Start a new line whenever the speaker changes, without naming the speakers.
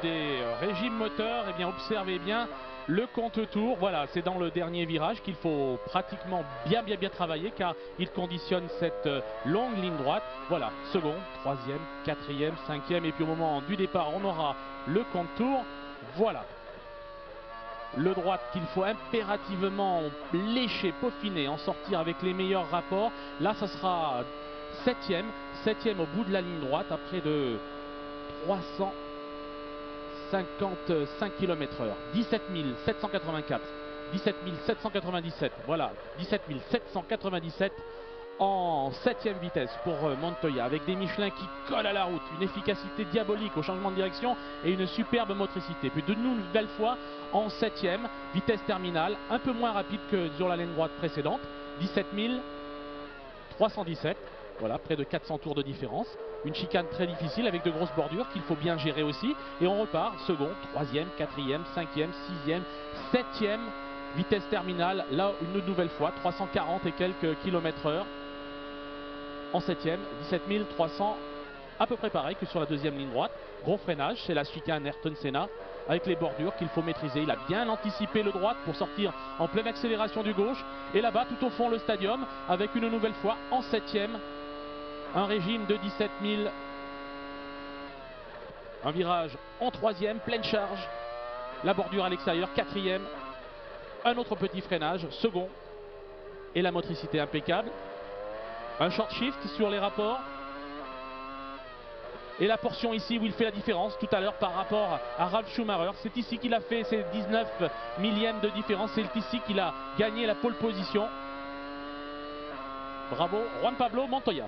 des régimes moteurs, eh bien observez bien le compte-tour. Voilà, c'est dans le dernier virage qu'il faut pratiquement bien bien bien travailler car il conditionne cette euh, longue ligne droite. Voilà, second, troisième, quatrième, cinquième et puis au moment du départ on aura le compte-tour. Voilà. Le droite qu'il faut impérativement lécher, peaufiner, en sortir avec les meilleurs rapports. Là, ça sera septième, septième au bout de la ligne droite après de 300 55 km heure. 17 784. 17 797. Voilà, 17 797 en 7 vitesse pour euh, Montoya avec des Michelin qui collent à la route, une efficacité diabolique au changement de direction et une superbe motricité. Puis de nouvelles fois en 7 vitesse terminale, un peu moins rapide que sur la ligne droite précédente, 17 317. Voilà, près de 400 tours de différence. Une chicane très difficile avec de grosses bordures qu'il faut bien gérer aussi. Et on repart, second, troisième, quatrième, cinquième, sixième, septième, vitesse terminale. Là, une nouvelle fois, 340 et quelques kilomètres heure. En septième, 17 300, à peu près pareil que sur la deuxième ligne droite. Gros freinage, c'est la chicane Ayrton Senna avec les bordures qu'il faut maîtriser. Il a bien anticipé le droite pour sortir en pleine accélération du gauche. Et là-bas, tout au fond, le stadium avec une nouvelle fois en septième, un régime de 17 000. Un virage en troisième, pleine charge. La bordure à l'extérieur, quatrième. Un autre petit freinage, second. Et la motricité impeccable. Un short shift sur les rapports. Et la portion ici où il fait la différence tout à l'heure par rapport à Ralph Schumacher. C'est ici qu'il a fait ses 19 millièmes de différence. C'est ici qu'il a gagné la pole position. Bravo, Juan Pablo Montoya.